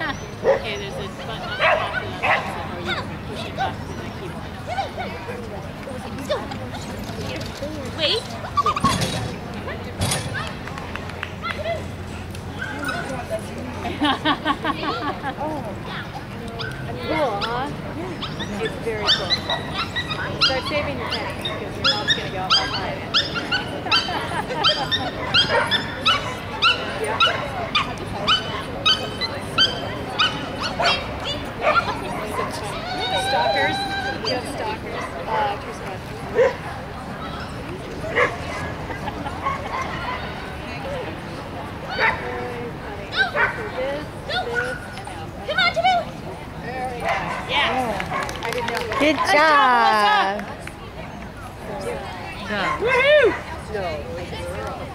okay, there's a button on the top of the box you can push it back to the keyboard. Wait. oh. Cool, huh? It's very cool. Start saving your pants. Stalkers? You have stalkers. Uh, Chris West. Very funny. Okay, so this, this, and out. Come on, Jamil. Very nice. Yeah. I didn't know. Good job. Woohoo! No.